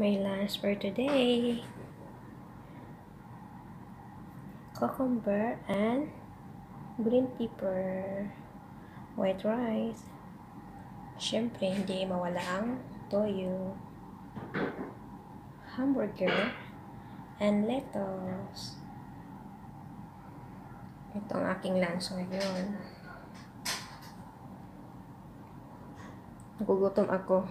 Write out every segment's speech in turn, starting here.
My lunch for today. Cucumber and green pepper. White rice. Siyempre, hindi mawala ang toyo. Hamburger and lettuce. Ito ang aking lunch ngayon. Nagugutom ako.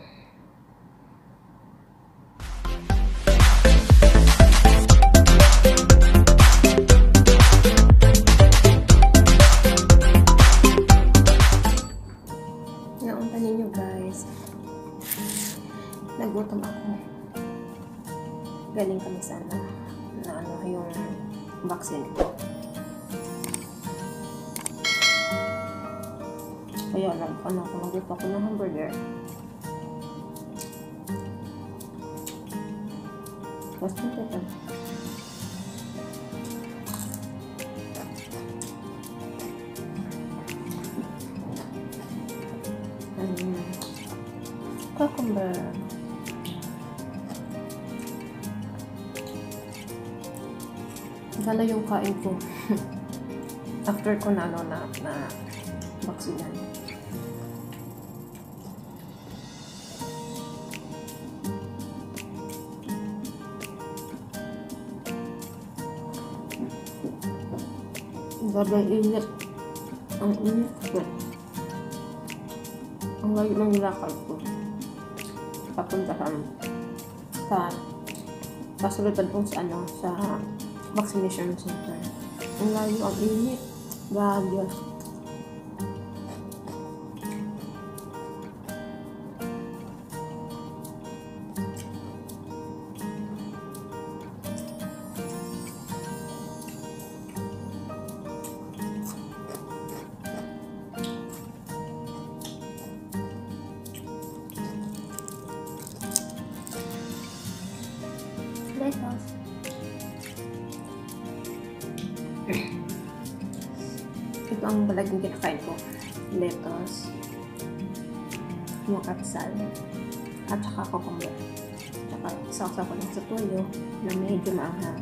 Galing kami sana na ano yung vaccine ko. Kaya nag ano ako nagluto ako ng hamburger. Basta ito. Gala yung kain ko. After ko na ano na na vaksinan. Grabe init. Ang init ko. Ang layo ng lakad ko. Papunta sa sa pasulatan kong sa ano sa vaccination center. Ang layo ang init. Grabe. Ang palaging kinakain ko. Lettuce. Yung kapsal. At saka cucumber. Saka sausa ko lang sa tuyo na medyo maanghang.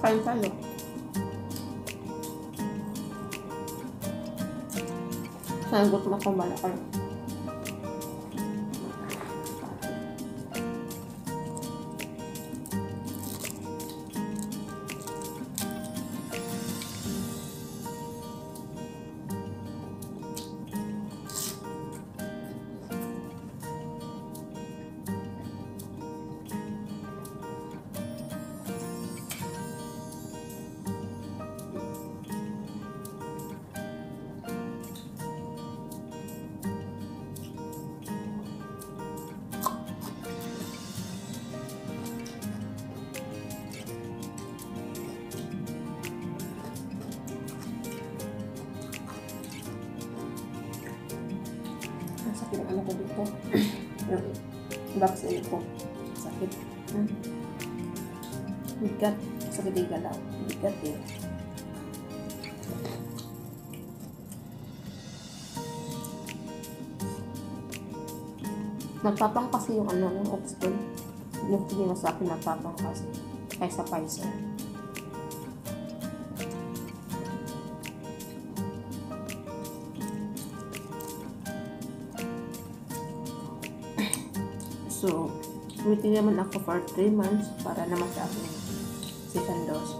Kain tayo. Saan gusto mo kung ng ano ko dito. yung vaccine ko. Sakit. Hmm. Bigat. Sakit yung galaw. Bigat eh. Nagpapang yung ano, yung Oxford. Yung tingin sa akin nagpapang kasi. Kaysa Pfizer. Waiting naman ako for 3 months para naman sa akin second dose.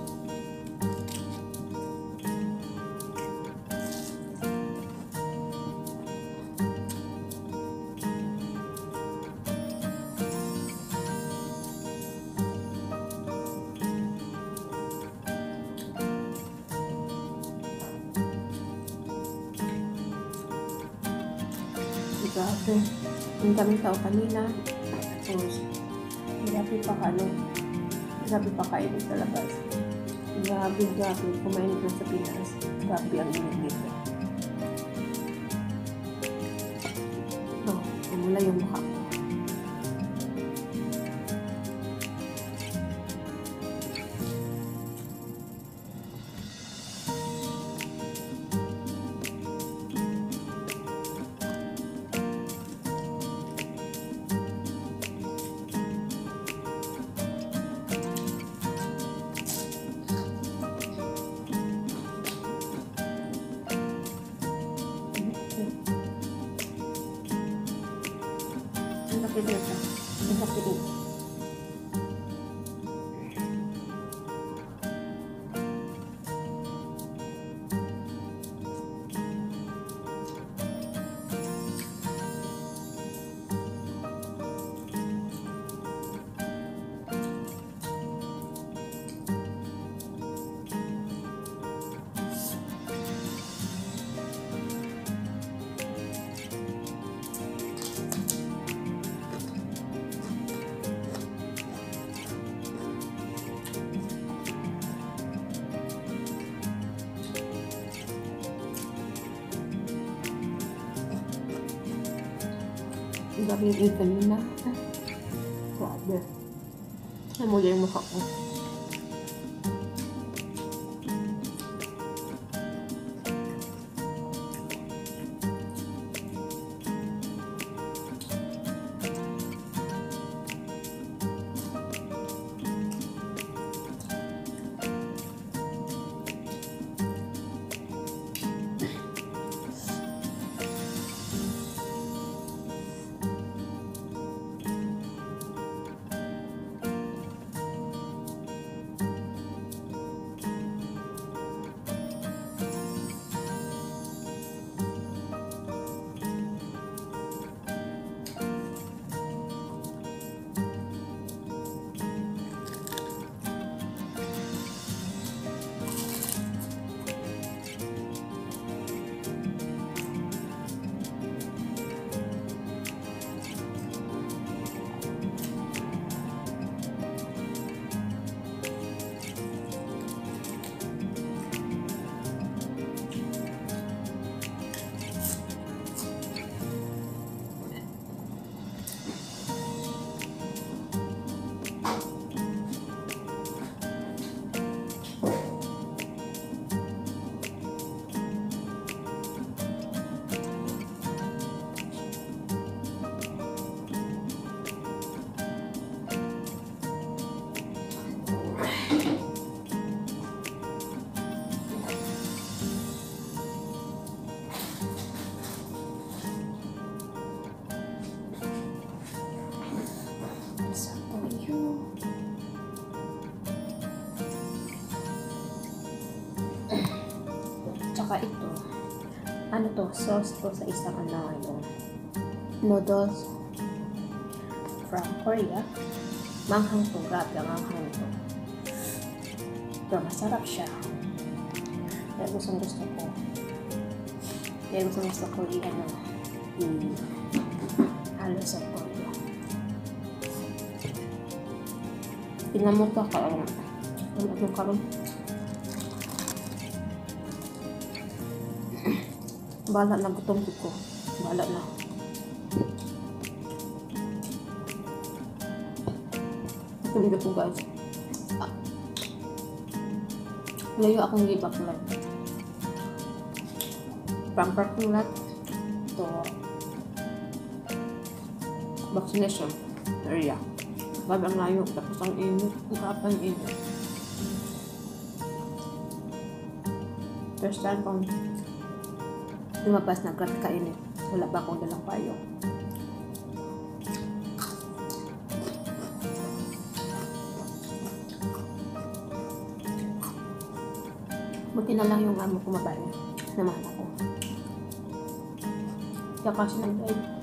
Grabe. Ang daming tao kanina. Grabe pa ano, grabe pa kainit sa labas. Grabe, grabe. Kumainit na sa Pinas. Grabe ang init dito. Oh, umula yung mukha ko. Masakit na Ang dami yung kanina. Grabe. Namuli yung mukha Ano to? Sauce to sa isang ano, ano. Noodles from Korea. Manghang to. Grabe ang manghang to. Pero masarap siya. Kaya gustong gusto ko. Kaya gustong gusto ko i-ano. I-halo sa toyo. Tingnan mo pa ka. Ano ano karon? Bala na gutom ko. Bala na. Ito hindi po guys. Ah. Layo akong libak lang. From parking lot to vaccination area. Grabe ang layo. Tapos ang init. Grabe ang init. First time kong lumabas na grabe kainit. Wala pa akong dalang payo. Buti na lang yung amo ko mabaya. Naman ako. Kaya kasi nag-drive.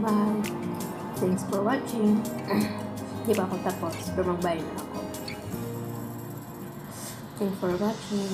Bye. Thanks for watching. Hindi pa ako tapos. Pero magbayad na ako. Thanks for watching.